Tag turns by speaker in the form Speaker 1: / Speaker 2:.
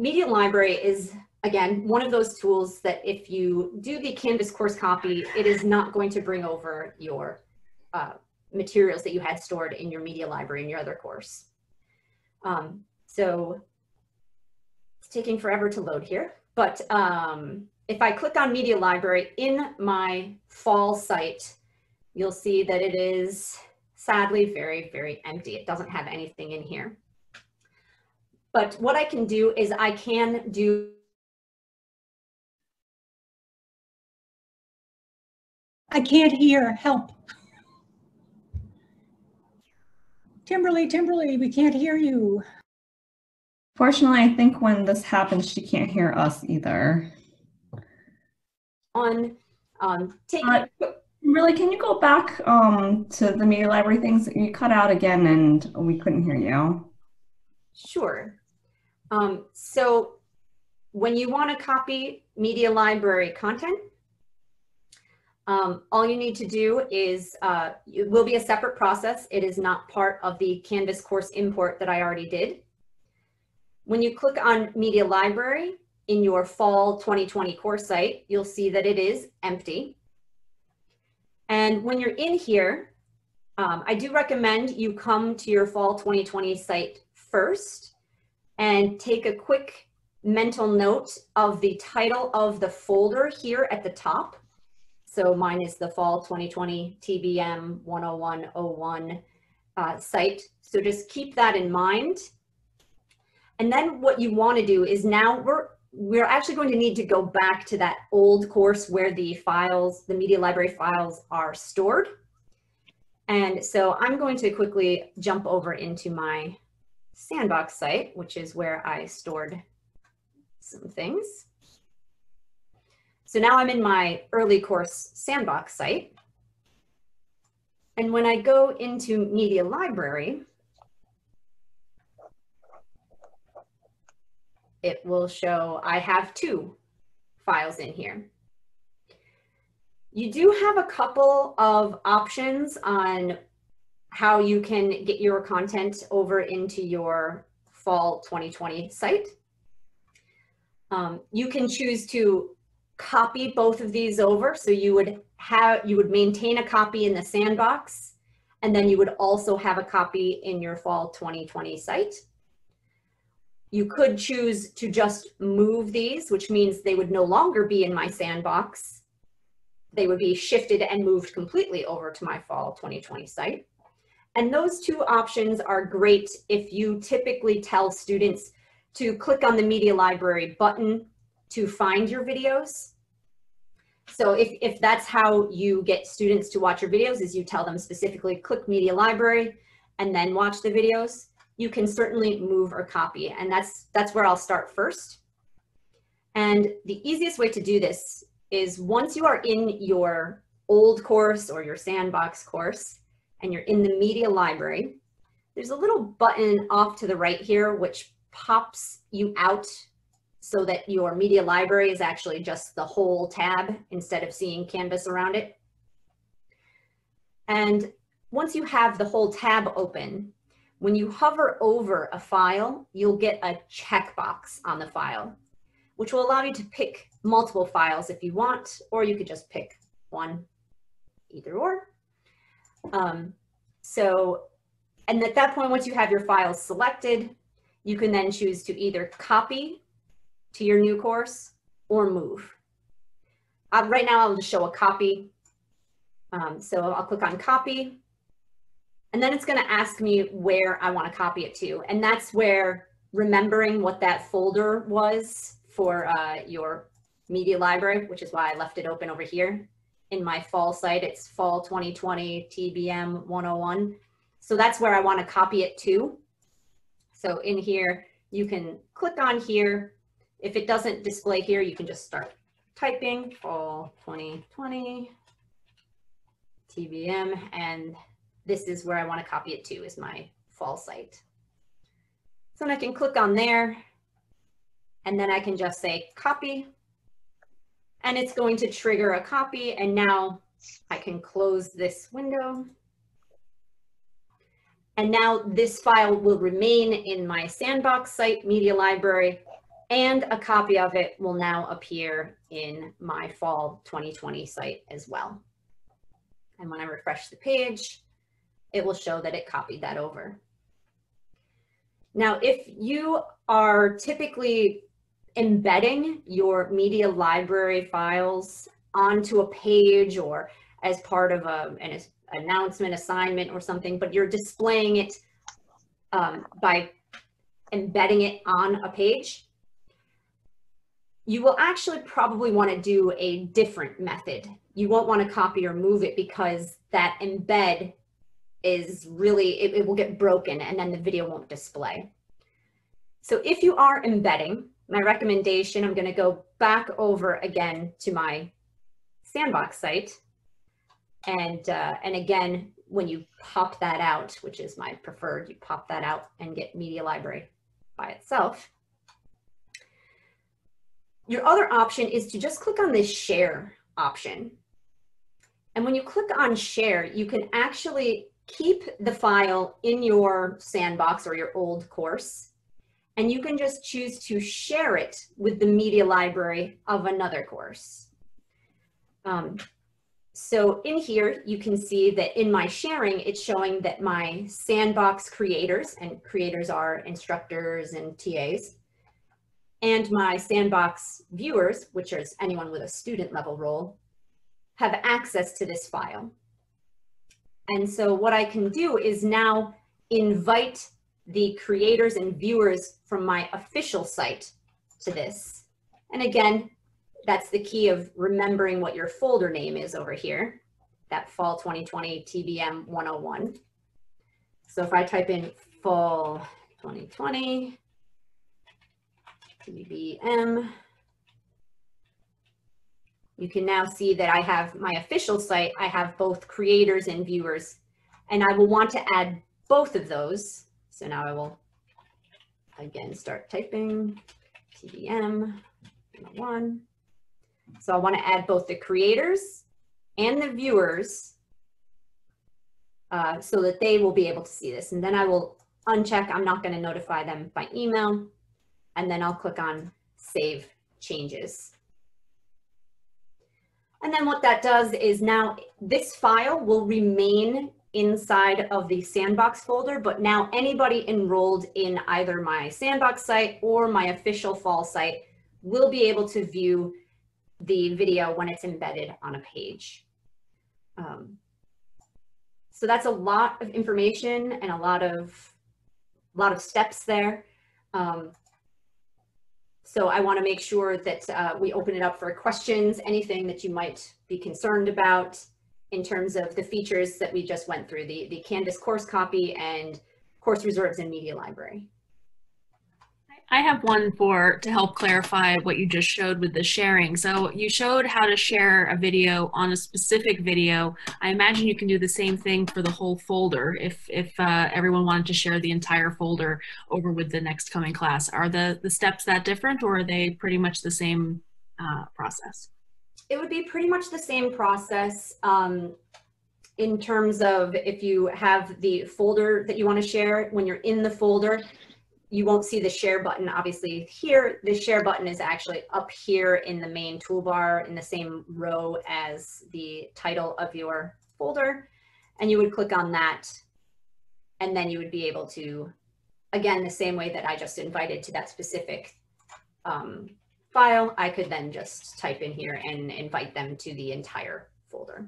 Speaker 1: Media Library is, again, one of those tools that if you do the Canvas course copy, it is not going to bring over your uh, materials that you had stored in your media library in your other course. Um, so it's taking forever to load here, but um, if I click on media library in my fall site, you'll see that it is sadly very, very empty. It doesn't have anything in here. But what I can do is I can do
Speaker 2: I can't hear. Help. Timberly, Timberly, we can't hear you.
Speaker 3: Fortunately, I think when this happens, she can't hear us either.
Speaker 1: on um, take
Speaker 3: Uh, Really, can you go back um, to the media library things? You cut out again and we couldn't hear you.
Speaker 1: Sure. Um, so when you want to copy media library content, um, all you need to do is, uh, it will be a separate process. It is not part of the Canvas course import that I already did. When you click on media library in your fall 2020 course site, you'll see that it is empty. And when you're in here, um, I do recommend you come to your fall 2020 site first and take a quick mental note of the title of the folder here at the top. So mine is the fall 2020 TBM 10101 uh, site. So just keep that in mind. And then what you want to do is now we're we're actually going to need to go back to that old course where the files, the media library files are stored. And so I'm going to quickly jump over into my sandbox site, which is where I stored some things. So now I'm in my early course sandbox site. And when I go into media library, it will show I have two files in here. You do have a couple of options on how you can get your content over into your fall 2020 site. Um, you can choose to copy both of these over. So you would have, you would maintain a copy in the sandbox, and then you would also have a copy in your fall 2020 site. You could choose to just move these, which means they would no longer be in my sandbox. They would be shifted and moved completely over to my fall 2020 site. And those two options are great if you typically tell students to click on the media library button to find your videos. So if, if that's how you get students to watch your videos is you tell them specifically click media library and then watch the videos, you can certainly move or copy. And that's, that's where I'll start first. And the easiest way to do this is once you are in your old course or your sandbox course, and you're in the media library, there's a little button off to the right here, which pops you out so that your media library is actually just the whole tab instead of seeing Canvas around it. And once you have the whole tab open, when you hover over a file, you'll get a checkbox on the file, which will allow you to pick multiple files if you want, or you could just pick one, either or. Um, so, and at that point, once you have your files selected, you can then choose to either copy to your new course or move. Uh, right now, I'll just show a copy. Um, so I'll click on copy. And then it's going to ask me where I want to copy it to. And that's where remembering what that folder was for uh, your media library, which is why I left it open over here in my fall site. It's fall 2020 TBM 101. So that's where I want to copy it to. So in here, you can click on here. If it doesn't display here, you can just start typing fall 2020 TBM, and this is where I want to copy it to is my fall site. So I can click on there, and then I can just say copy, and it's going to trigger a copy. And now I can close this window. And now this file will remain in my sandbox site media library. And a copy of it will now appear in my fall 2020 site as well. And when I refresh the page, it will show that it copied that over. Now, if you are typically embedding your media library files onto a page or as part of a, an announcement assignment or something, but you're displaying it um, by embedding it on a page, you will actually probably want to do a different method. You won't want to copy or move it because that embed is really, it, it will get broken and then the video won't display. So if you are embedding, my recommendation, I'm going to go back over again to my sandbox site. And, uh, and again, when you pop that out, which is my preferred, you pop that out and get media library by itself. Your other option is to just click on this share option. And when you click on share, you can actually keep the file in your sandbox or your old course. And you can just choose to share it with the media library of another course. Um, so in here, you can see that in my sharing, it's showing that my sandbox creators, and creators are instructors and TAs, and my sandbox viewers, which is anyone with a student level role, have access to this file. And so what I can do is now invite the creators and viewers from my official site to this. And again, that's the key of remembering what your folder name is over here, that fall 2020 TBM 101. So if I type in fall 2020 TBM, you can now see that I have my official site. I have both creators and viewers, and I will want to add both of those. So now I will again start typing TBM 101. So I want to add both the creators and the viewers uh, so that they will be able to see this. And then I will uncheck, I'm not going to notify them by email. And then I'll click on save changes. And then what that does is now this file will remain inside of the sandbox folder, but now anybody enrolled in either my sandbox site or my official fall site will be able to view the video when it's embedded on a page. Um, so that's a lot of information and a lot of, a lot of steps there. Um, so I want to make sure that uh, we open it up for questions, anything that you might be concerned about in terms of the features that we just went through, the, the Canvas course copy and course reserves and media library.
Speaker 4: I have one for to help clarify what you just showed with the sharing. So you showed how to share a video on a specific video. I imagine you can do the same thing for the whole folder if if uh, everyone wanted to share the entire folder over with the next coming class. Are the the steps that different, or are they pretty much the same uh, process?
Speaker 1: It would be pretty much the same process. Um, in terms of if you have the folder that you want to share, when you're in the folder, you won't see the share button obviously here. The share button is actually up here in the main toolbar in the same row as the title of your folder. And you would click on that and then you would be able to, again, the same way that I just invited to that specific um, file, I could then just type in here and invite them to the entire folder.